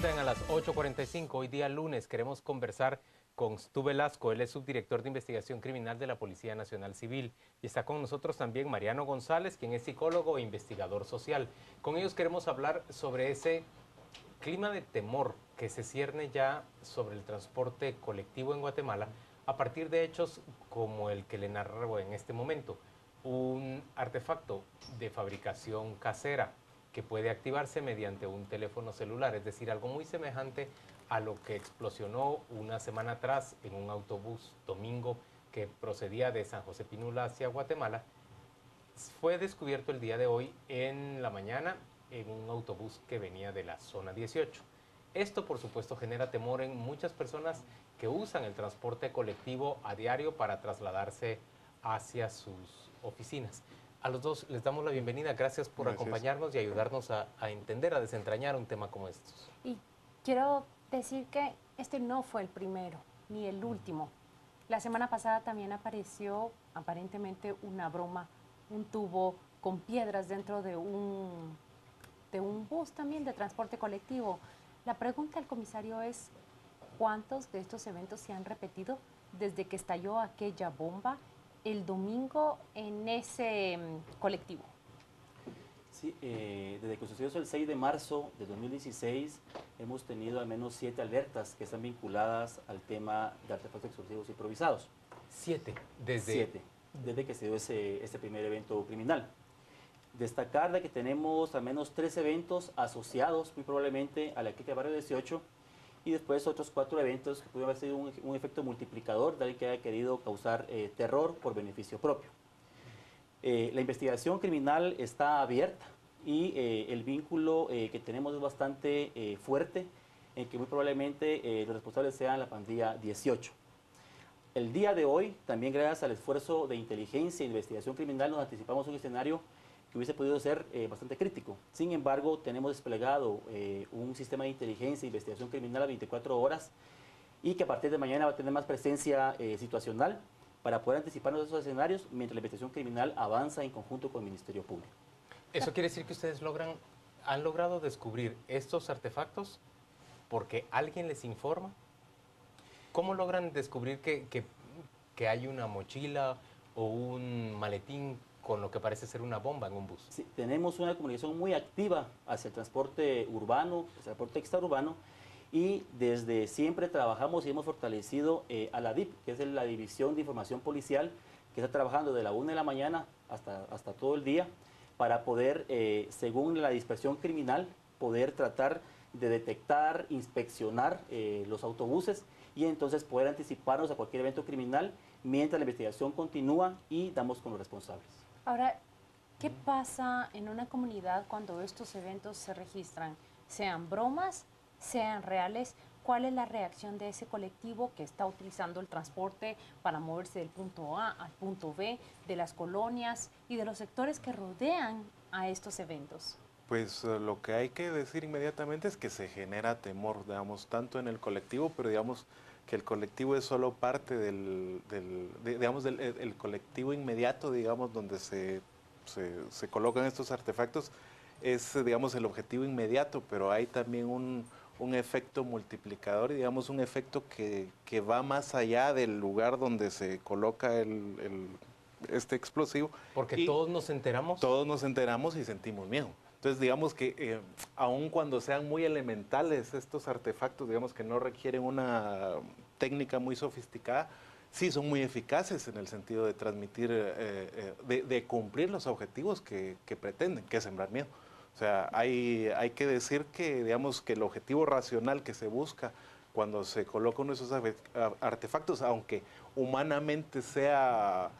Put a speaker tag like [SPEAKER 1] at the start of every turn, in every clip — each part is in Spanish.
[SPEAKER 1] vuelta en a las 8.45. Hoy día lunes queremos conversar con Stu Velasco. Él es subdirector de investigación criminal de la Policía Nacional Civil. Y está con nosotros también Mariano González, quien es psicólogo e investigador social. Con ellos queremos hablar sobre ese clima de temor que se cierne ya sobre el transporte colectivo en Guatemala a partir de hechos como el que le narro en este momento. Un artefacto de fabricación casera que puede activarse mediante un teléfono celular, es decir, algo muy semejante a lo que explosionó una semana atrás en un autobús domingo que procedía de San José Pinula hacia Guatemala, fue descubierto el día de hoy en la mañana en un autobús que venía de la zona 18. Esto, por supuesto, genera temor en muchas personas que usan el transporte colectivo a diario para trasladarse hacia sus oficinas. A los dos les damos la bienvenida. Gracias por acompañarnos y ayudarnos a, entender, a desentrañar un tema como estos.
[SPEAKER 2] Y quiero decir que este no fue el primero ni el último. La semana pasada también apareció aparentemente una broma, un tubo con piedras dentro de un, de un bus también de transporte colectivo. La pregunta al comisario es, ¿cuántos de estos eventos se han repetido desde que estalló aquella bomba el domingo en ese mm, colectivo?
[SPEAKER 3] Sí, eh, desde que sucedió el 6 de marzo de 2016 hemos tenido al menos siete alertas que están vinculadas al tema de artefactos explosivos improvisados.
[SPEAKER 1] Siete, desde...
[SPEAKER 3] Siete, desde que se dio ese, este primer evento criminal. Destacar de que tenemos al menos tres eventos asociados muy probablemente a la de Barrio 18 y después otros cuatro eventos que pudieron haber sido un, efecto multiplicador, de que haya querido causar eh, terror por beneficio propio. Eh, la investigación criminal está abierta y eh, el vínculo que tenemos es bastante fuerte, en que muy probablemente los responsables sean la pandilla 18. El día de hoy, también gracias al esfuerzo de inteligencia e investigación criminal, nos anticipamos un escenario que hubiese podido ser eh, bastante crítico. Sin embargo, tenemos desplegado eh, un sistema de inteligencia e investigación criminal a 24 horas y que a partir de mañana va a tener más presencia eh, situacional para poder anticiparnos de esos escenarios mientras la investigación criminal avanza en conjunto con el Ministerio Público.
[SPEAKER 1] ¿Eso quiere decir que ustedes logran, han logrado descubrir estos artefactos porque alguien les informa? ¿Cómo logran descubrir que, que, que hay una mochila o un maletín con lo que parece ser una bomba en un bus.
[SPEAKER 3] Tenemos una comunicación muy activa hacia el transporte urbano, el transporte extraurbano, y desde siempre trabajamos y hemos fortalecido eh, a la DIP, que es la División de Información Policial, que está trabajando de la 1 de la mañana hasta, hasta todo el día, para poder, eh, según la dispersión criminal, poder tratar de detectar, inspeccionar eh, los autobuses y entonces poder anticiparnos a cualquier evento criminal mientras la investigación continúa y damos con los responsables.
[SPEAKER 2] Ahora, ¿qué pasa en una comunidad cuando estos eventos se registran? Sean bromas, sean reales, ¿cuál es la reacción de ese colectivo que está utilizando el transporte para moverse del punto A al punto B, de las colonias y de los sectores que rodean a estos eventos?
[SPEAKER 4] Pues eh, lo que hay que decir inmediatamente es que se genera temor, digamos, tanto en el colectivo, pero digamos, que el colectivo es solo parte del, digamos, del el colectivo inmediato, digamos, donde se, se, colocan estos artefactos, es, digamos, el objetivo inmediato, pero hay también un, un efecto multiplicador y, digamos, un efecto que, que, va más allá del lugar donde se coloca el, el este explosivo.
[SPEAKER 1] Porque todos nos enteramos.
[SPEAKER 4] Todos nos enteramos y sentimos miedo. Entonces, digamos que eh, aun cuando sean muy elementales estos artefactos, digamos que no requieren una técnica muy sofisticada, sí son muy eficaces en el sentido de transmitir, eh, eh, de, cumplir los objetivos que, pretenden, que es sembrar miedo. O sea, hay, que decir que, digamos, que el objetivo racional que se busca cuando se coloca uno de esos artefactos, aunque humanamente sea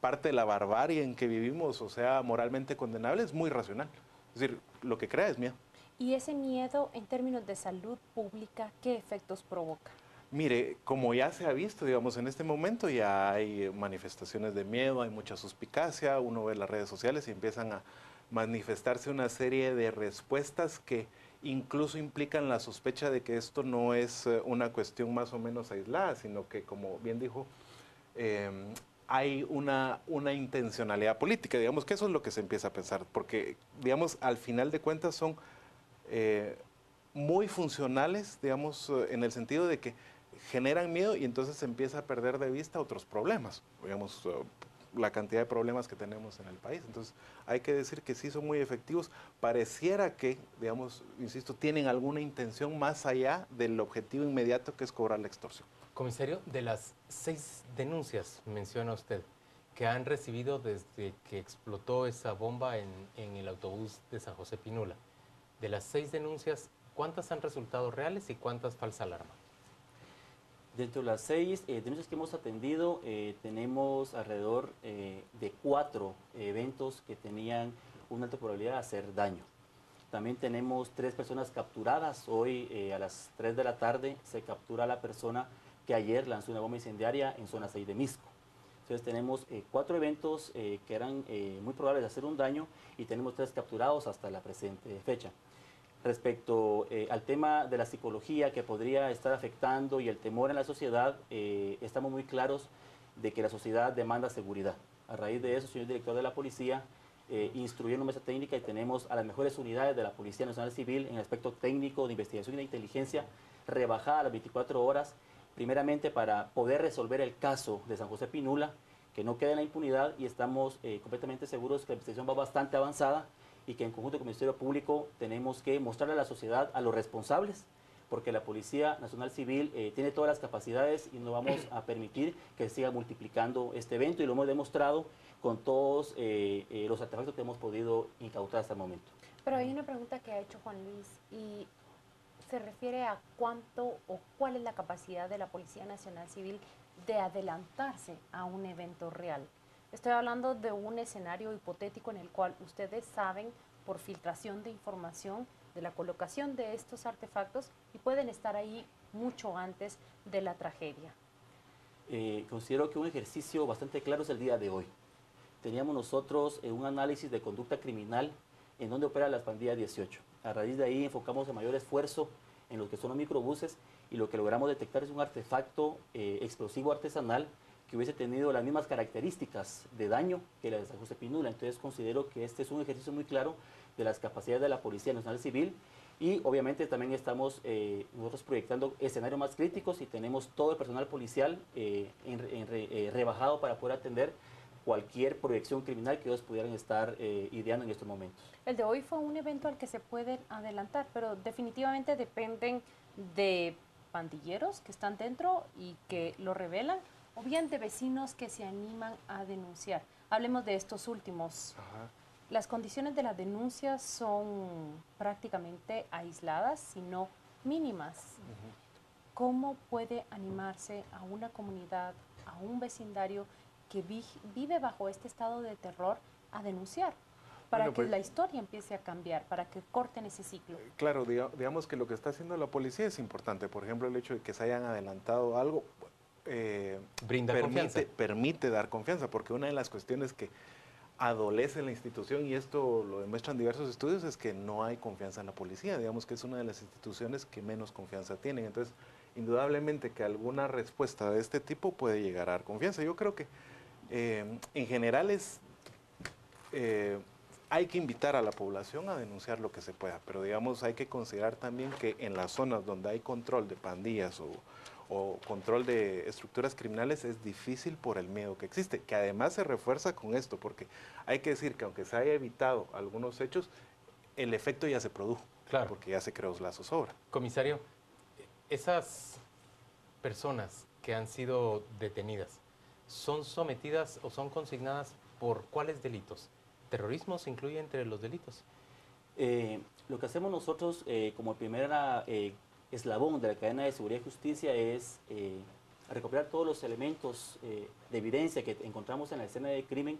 [SPEAKER 4] parte de la barbarie en que vivimos, o sea, moralmente condenable, es muy racional. Es decir, lo que crea es miedo.
[SPEAKER 2] ¿Y ese miedo en términos de salud pública, qué efectos provoca?
[SPEAKER 4] Mire, como ya se ha visto, digamos, en este momento ya hay manifestaciones de miedo, hay mucha suspicacia, uno ve las redes sociales y empiezan a manifestarse una serie de respuestas que incluso implican la sospecha de que esto no es eh, una cuestión más o menos aislada, sino que, como bien dijo, eh, hay una, una intencionalidad política, digamos que eso es lo que se empieza a pensar, porque digamos al final de cuentas son, eh, muy funcionales, digamos, en el sentido de que generan miedo y entonces se empieza a perder de vista otros problemas, digamos, eh, la cantidad de problemas que tenemos en el país. Entonces, hay que decir que sí son muy efectivos. Pareciera que, digamos, insisto, tienen alguna intención más allá del objetivo inmediato que es cobrar la extorsión.
[SPEAKER 1] Comisario, de las seis denuncias, menciona usted, que han recibido desde que explotó esa bomba en, el autobús de San José Pinula, de las seis denuncias, ¿cuántas han resultado reales y cuántas falsa alarma?
[SPEAKER 3] Dentro de las seis eh, denuncias que hemos atendido, eh, tenemos alrededor eh, de cuatro eventos que tenían una alta probabilidad de hacer daño. También tenemos tres personas capturadas. Hoy a las 3 de la tarde se captura a la persona que ayer lanzó una bomba incendiaria en zona 6 de Misco. Entonces tenemos cuatro eventos que eran muy probables de hacer un daño y tenemos tres capturados hasta la presente fecha respecto eh, al tema de la psicología que podría estar afectando y el temor en la sociedad, eh, estamos muy claros de que la sociedad demanda seguridad. A raíz de eso, señor director de la policía, eh, una mesa técnica y tenemos a las mejores unidades de la Policía Nacional Civil en el aspecto técnico de investigación y de inteligencia rebajada a las 24 horas, primeramente para poder resolver el caso de San José Pinula, que no quede en la impunidad y estamos completamente seguros que la investigación va bastante avanzada y que en conjunto con el Ministerio Público tenemos que mostrarle a la sociedad a los responsables porque la Policía Nacional Civil eh, tiene todas las capacidades y no vamos a permitir que siga multiplicando este evento y lo hemos demostrado con todos eh, eh, los artefactos que hemos podido incautar hasta el momento.
[SPEAKER 2] Pero hay una pregunta que ha hecho Juan Luis y se refiere a cuánto o cuál es la capacidad de la Policía Nacional Civil de adelantarse a un evento real. Estoy hablando de un escenario hipotético en el cual ustedes saben por filtración de información de la colocación de estos artefactos y pueden estar ahí mucho antes de la tragedia.
[SPEAKER 3] Eh, considero que un ejercicio bastante claro es el día de hoy. Teníamos nosotros eh, un análisis de conducta criminal en donde opera las pandillas 18. A raíz de ahí enfocamos el mayor esfuerzo en lo que son los microbuses y lo que logramos detectar es un artefacto eh, explosivo artesanal que hubiese tenido las mismas características de daño que la de San José Pinula. Entonces considero que este es un ejercicio muy claro de las capacidades de la Policía Nacional Civil y obviamente también estamos eh, nosotros proyectando escenarios más críticos y tenemos todo el personal policial eh, rebajado para poder atender cualquier proyección criminal que ellos pudieran estar ideando en estos momentos.
[SPEAKER 2] El de hoy fue un evento al que se pueden adelantar, pero definitivamente dependen de pandilleros que están dentro y que lo revelan o bien de vecinos que se animan a denunciar. Hablemos de estos últimos. Las condiciones de la denuncia son prácticamente aisladas, sino mínimas. ¿Cómo puede animarse a una comunidad, a un vecindario que vive bajo este estado de terror a denunciar? para que pues la historia empiece a cambiar, para que corten ese ciclo.
[SPEAKER 4] Claro, digamos que lo que está haciendo la policía es importante. Por ejemplo, el hecho de que se hayan adelantado algo,
[SPEAKER 1] eh, Brinda
[SPEAKER 4] permite, permite dar confianza, porque una de las cuestiones que adolece la institución, y esto lo demuestran diversos estudios, es que no hay confianza en la policía. Digamos que es una de las instituciones que menos confianza tienen. Entonces, indudablemente que alguna respuesta de este tipo puede llegar a dar confianza. Yo creo que eh, en general es... Eh, hay que invitar a la población a denunciar lo que se pueda, pero digamos hay que considerar también que en las zonas donde hay control de pandillas o, o control de estructuras criminales es difícil por el miedo que existe, que además se refuerza con esto, porque hay que decir que aunque se haya evitado algunos hechos, el efecto ya se produjo, claro. porque ya se creó los lazos sobra.
[SPEAKER 1] Comisario, esas personas que han sido detenidas, ¿son sometidas o son consignadas por cuáles delitos? ¿Terrorismo se incluye entre los delitos?
[SPEAKER 3] Eh, lo que hacemos nosotros eh, como primera eh, eslabón de la cadena de seguridad y justicia es eh, recuperar todos los elementos eh, de evidencia que encontramos en la escena de crimen,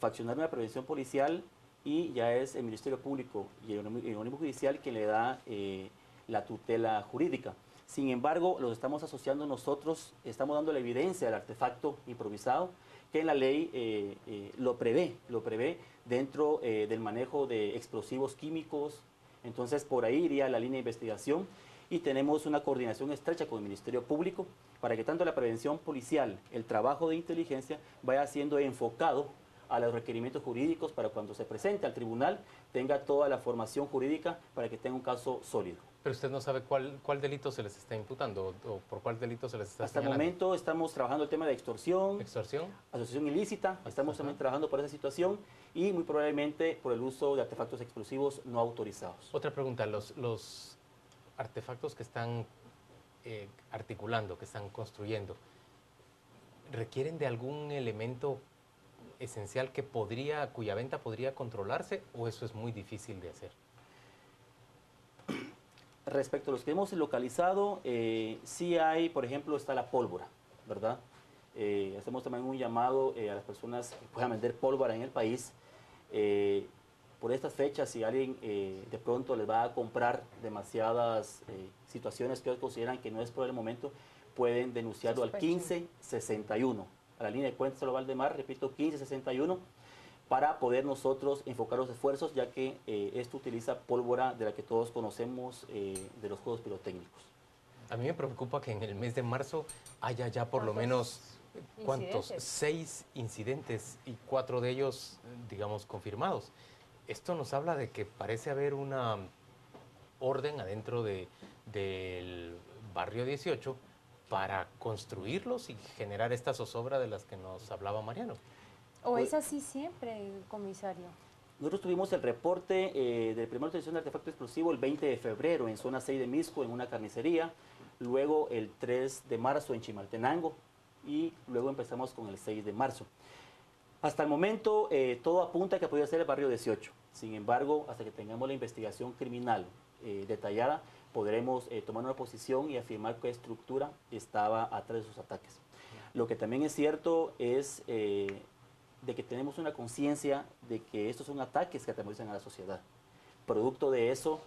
[SPEAKER 3] faccionar una prevención policial y ya es el Ministerio Público y el organismo judicial quien le da eh, la tutela jurídica. Sin embargo, los estamos asociando nosotros, estamos dando la evidencia del artefacto improvisado que en la ley lo prevé, lo prevé dentro del manejo de explosivos químicos. Entonces, por ahí iría la línea de investigación y tenemos una coordinación estrecha con el Ministerio Público para que tanto la prevención policial, el trabajo de inteligencia vaya siendo enfocado a los requerimientos jurídicos para cuando se presente al tribunal tenga toda la formación jurídica para que tenga un caso sólido.
[SPEAKER 1] Pero usted no sabe cuál, cuál delito se les está imputando o, por cuál delito se les está
[SPEAKER 3] Hasta el momento estamos trabajando el tema de extorsión,
[SPEAKER 1] extorsión,
[SPEAKER 3] asociación ilícita, estamos también trabajando por esa situación y muy probablemente por el uso de artefactos explosivos no autorizados.
[SPEAKER 1] Otra pregunta, los, los artefactos que están eh, articulando, que están construyendo, ¿requieren de algún elemento esencial que podría, cuya venta podría controlarse o eso es muy difícil de hacer?
[SPEAKER 3] Respecto a los que hemos localizado, eh, sí hay, por ejemplo, está la pólvora, ¿verdad? Eh, hacemos también un llamado eh, a las personas que puedan vender pólvora en el país. Por estas fechas, si alguien de pronto les va a comprar demasiadas situaciones que ellos consideran que no es por el momento, pueden denunciarlo al 1561, a la línea de cuentas de Valdemar, repito, 1561 para poder nosotros enfocar los esfuerzos, ya que eh, esto utiliza pólvora de la que todos conocemos eh, de los juegos pirotécnicos.
[SPEAKER 1] A mí me preocupa que en el mes de marzo haya ya por lo menos, ¿cuántos? Seis incidentes y cuatro de ellos, digamos, confirmados. Esto nos habla de que parece haber una orden adentro de, del barrio 18 para construirlos y generar esta zozobra de las que nos hablaba Mariano.
[SPEAKER 2] ¿O es así siempre, comisario?
[SPEAKER 3] Nosotros tuvimos el reporte eh, del primer utilización de artefacto explosivo el 20 de febrero en zona 6 de Misco, en una carnicería, luego el 3 de marzo en Chimaltenango y luego empezamos con el 6 de marzo. Hasta el momento eh, todo apunta a que podría ser el barrio 18. Sin embargo, hasta que tengamos la investigación criminal eh, detallada, podremos eh, tomar una posición y afirmar qué estructura estaba atrás de sus ataques. Lo que también es cierto es eh, de que tenemos una conciencia de que estos son ataques que atemorizan a la sociedad. Producto de eso,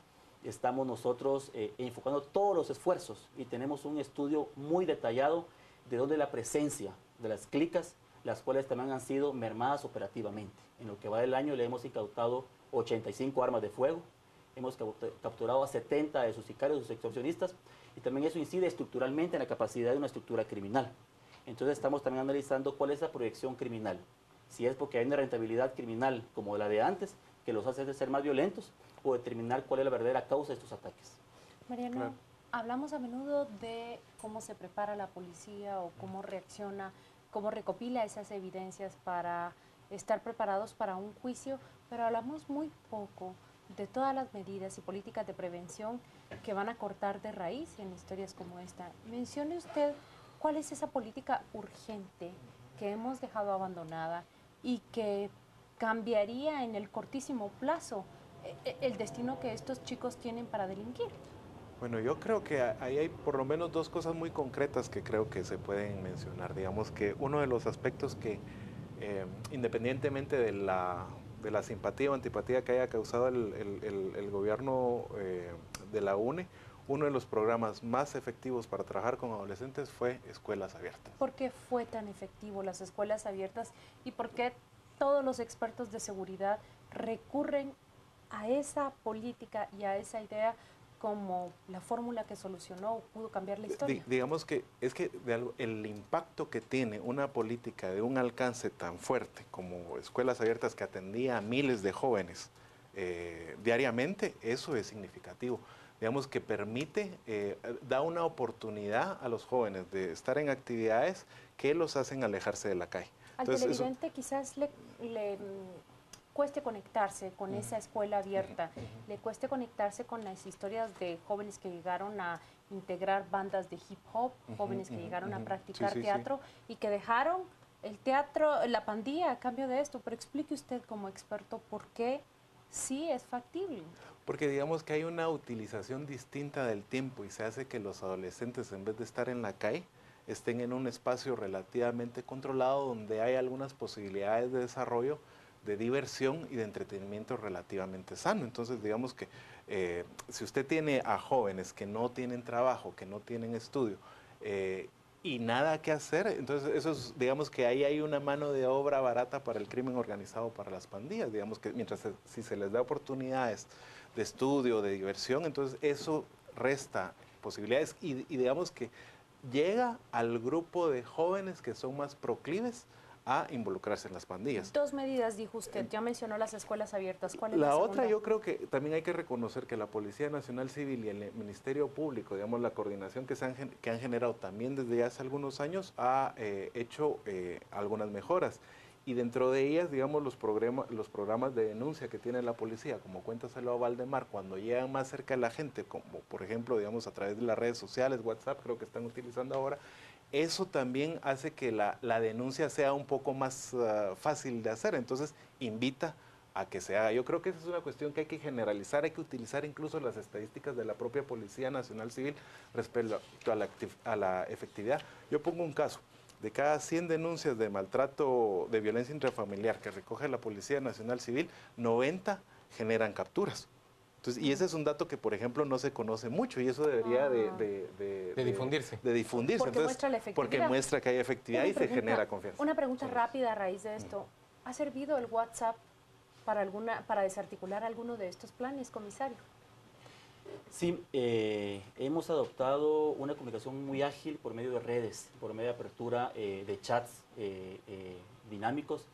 [SPEAKER 3] estamos nosotros eh, enfocando todos los esfuerzos y tenemos un estudio muy detallado de dónde la presencia de las clicas, las cuales también han sido mermadas operativamente. En lo que va del año le hemos incautado 85 armas de fuego, hemos capturado a 70 de sus sicarios, sus extorsionistas, y también eso incide estructuralmente en la capacidad de una estructura criminal. Entonces estamos también analizando cuál es la proyección criminal si es porque hay una rentabilidad criminal como la de antes, que los hace ser más violentos, o determinar cuál es la verdadera causa de estos ataques.
[SPEAKER 2] Mariano, hablamos a menudo de cómo se prepara la policía o cómo reacciona, cómo recopila esas evidencias para estar preparados para un juicio, pero hablamos muy poco de todas las medidas y políticas de prevención que van a cortar de raíz en historias como esta. Mencione usted cuál es esa política urgente que hemos dejado abandonada y que cambiaría en el cortísimo plazo eh, eh, el destino que estos chicos tienen para delinquir.
[SPEAKER 4] Bueno, yo creo que ahí hay por lo menos dos cosas muy concretas que creo que se pueden mencionar. Digamos que uno de los aspectos que, eh, independientemente de la, de la, simpatía o antipatía que haya causado el, el, gobierno de la UNE, uno de los programas más efectivos para trabajar con adolescentes fue escuelas abiertas.
[SPEAKER 2] ¿Por qué fue tan efectivo las escuelas abiertas y por qué todos los expertos de seguridad recurren a esa política y a esa idea como la fórmula que solucionó o pudo cambiar la historia?
[SPEAKER 4] digamos que es que el impacto que tiene una política de un alcance tan fuerte como escuelas abiertas que atendía a miles de jóvenes eh, diariamente, eso es significativo. Digamos que permite, eh, da una oportunidad a los jóvenes de estar en actividades que los hacen alejarse de la calle.
[SPEAKER 2] Al televidente quizás le, le, cueste conectarse con esa escuela abierta, le cueste conectarse con las historias de jóvenes que llegaron a integrar bandas de hip hop, jóvenes que llegaron a practicar teatro y que dejaron el teatro, la pandilla a cambio de esto. Pero explique usted como experto por qué sí es factible.
[SPEAKER 4] Porque digamos que hay una utilización distinta del tiempo y se hace que los adolescentes en vez de estar en la calle estén en un espacio relativamente controlado donde hay algunas posibilidades de desarrollo, de diversión y de entretenimiento relativamente sano. Entonces digamos que eh, si usted tiene a jóvenes que no tienen trabajo, que no tienen estudio, eh, y nada que hacer. Entonces, eso es, digamos que ahí hay una mano de obra barata para el crimen organizado, para las pandillas. Digamos que mientras si se les da oportunidades de estudio, de diversión, entonces eso resta posibilidades y, digamos que llega al grupo de jóvenes que son más proclives a involucrarse en las pandillas.
[SPEAKER 2] Dos medidas, dijo usted, ya mencionó las escuelas abiertas. ¿Cuál es
[SPEAKER 4] la,
[SPEAKER 2] la
[SPEAKER 4] otra, yo creo que también hay que reconocer que la Policía Nacional Civil y el Ministerio Público, digamos, la coordinación que, se han, que han generado también desde hace algunos años, ha eh, hecho eh, algunas mejoras. Y dentro de ellas, digamos, los, programas, los programas de denuncia que tiene la policía, como Cuéntaselo a Valdemar, cuando llegan más cerca de la gente, como por ejemplo, digamos, a través de las redes sociales, WhatsApp, creo que están utilizando ahora, eso también hace que la, denuncia sea un poco más ah, fácil de hacer. Entonces, invita a que se haga. Yo creo que esa es una cuestión que hay que generalizar, hay que utilizar incluso las estadísticas de la propia Policía Nacional Civil respecto a la, a la efectividad. Yo pongo un caso. De cada 100 denuncias de maltrato, de violencia intrafamiliar que recoge la Policía Nacional Civil, 90 generan capturas y ese es un dato que, por ejemplo, no se conoce mucho y eso debería de,
[SPEAKER 1] ah. difundirse.
[SPEAKER 4] De difundirse.
[SPEAKER 2] Porque muestra la efectividad.
[SPEAKER 4] Porque muestra que hay efectividad y se genera confianza.
[SPEAKER 2] Una pregunta rápida a raíz de esto. ¿Ha servido el WhatsApp para, alguna, para desarticular alguno de estos planes, comisario?
[SPEAKER 3] Sí, eh, hemos adoptado una comunicación muy ágil por medio de redes, por medio de apertura eh, de chats eh, dinámicos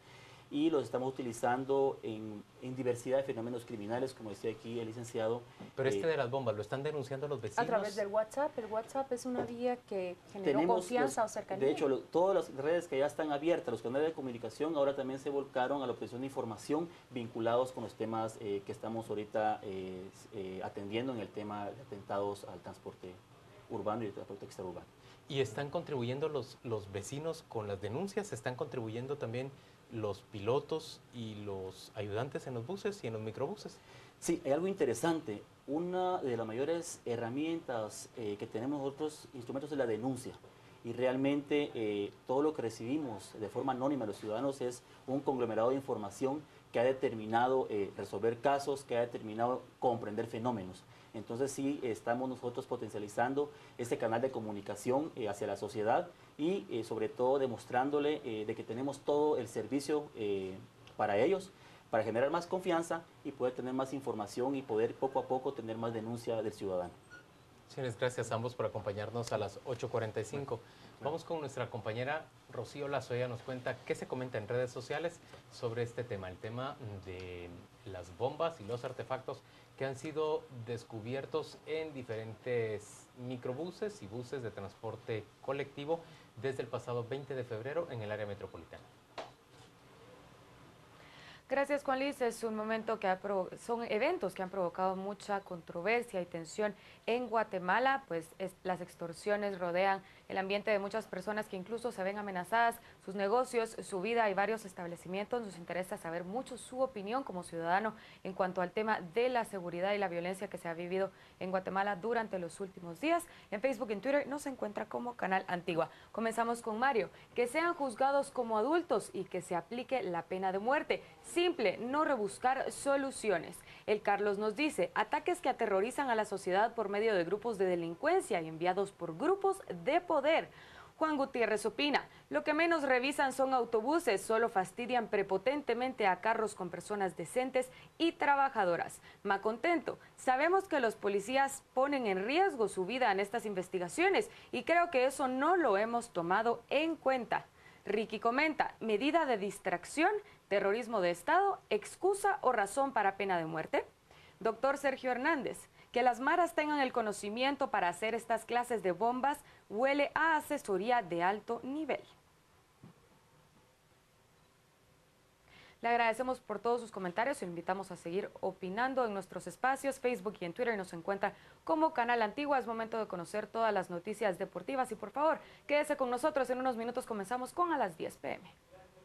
[SPEAKER 3] y los estamos utilizando en, diversidad de fenómenos criminales, como decía aquí el licenciado.
[SPEAKER 1] Pero este eh, de las bombas, ¿lo están denunciando los vecinos?
[SPEAKER 2] A través del WhatsApp. El WhatsApp es una vía que generó confianza o cercanía.
[SPEAKER 3] De hecho, todas las redes que ya están abiertas, los canales de comunicación, ahora también se volcaron a la obtención de información vinculados con los temas eh, que estamos ahorita eh, atendiendo en el tema de atentados al transporte urbano y el transporte extraurbano.
[SPEAKER 1] ¿Y están contribuyendo los, los vecinos con las denuncias? ¿Están contribuyendo también los pilotos y los ayudantes en los buses y en los microbuses.
[SPEAKER 3] Sí, hay algo interesante. Una de las mayores herramientas eh, que tenemos nosotros, instrumentos, es la denuncia. Y realmente eh, todo lo que recibimos de forma anónima de los ciudadanos es un conglomerado de información que ha determinado eh, resolver casos, que ha determinado comprender fenómenos. Entonces sí estamos nosotros potencializando este canal de comunicación hacia la sociedad y eh, sobre todo demostrándole eh, de que tenemos todo el servicio eh, para ellos para generar más confianza y poder tener más información y poder poco a poco tener más denuncia del ciudadano.
[SPEAKER 1] Señores, gracias a ambos por acompañarnos a las 8.45. Vamos con nuestra compañera Rocío Lazo. Ella nos cuenta qué se comenta en redes sociales sobre este tema, el tema de las bombas y los artefactos que han sido descubiertos en diferentes microbuses y buses de transporte colectivo desde el pasado 20 de febrero en el área metropolitana.
[SPEAKER 5] Gracias, Juan Luis. Es un momento que son eventos que han provocado mucha controversia y tensión en Guatemala, pues las extorsiones rodean el ambiente de muchas personas que incluso se ven amenazadas, sus negocios, su vida y varios establecimientos. Nos interesa saber mucho su opinión como ciudadano en cuanto al tema de la seguridad y la violencia que se ha vivido en Guatemala durante los últimos días. En Facebook y en Twitter nos encuentra como Canal Antigua. Comenzamos con Mario. Que sean juzgados como adultos y que se aplique la pena de muerte. Simple, no rebuscar soluciones. El Carlos nos dice, ataques que aterrorizan a la sociedad por medio de grupos de delincuencia y enviados por grupos de Juan Gutiérrez opina, lo que menos revisan son autobuses, solo fastidian prepotentemente a carros con personas decentes y trabajadoras. Ma contento, sabemos que los policías ponen en riesgo su vida en estas investigaciones y creo que eso no lo hemos tomado en cuenta. Ricky comenta, medida de distracción, terrorismo de Estado, excusa o razón para pena de muerte. Doctor Sergio Hernández, que las maras tengan el conocimiento para hacer estas clases de bombas huele a asesoría de alto nivel. Le agradecemos por todos sus comentarios y le invitamos a seguir opinando en nuestros espacios, Facebook y en Twitter. Nos encuentra como Canal Antigua. Es momento de conocer todas las noticias deportivas y por favor, quédese con nosotros. En unos minutos comenzamos con a las 10 pm.